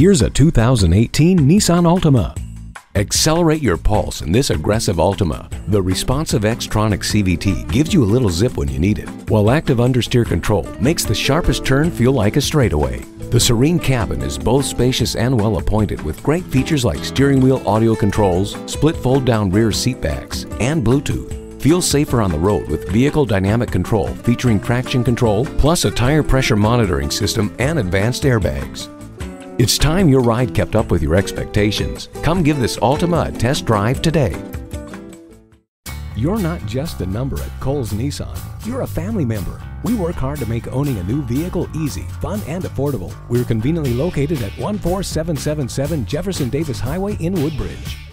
Here's a 2018 Nissan Altima. Accelerate your pulse in this aggressive Altima. The responsive Xtronic CVT gives you a little zip when you need it, while active understeer control makes the sharpest turn feel like a straightaway. The serene cabin is both spacious and well appointed with great features like steering wheel audio controls, split fold down rear seat backs, and Bluetooth. Feel safer on the road with vehicle dynamic control featuring traction control, plus a tire pressure monitoring system and advanced airbags. It's time your ride kept up with your expectations. Come give this Altima a test drive today. You're not just a number at Cowles Nissan. You're a family member. We work hard to make owning a new vehicle easy, fun, and affordable. We're conveniently located at 14777 Jefferson Davis Highway in Woodbridge.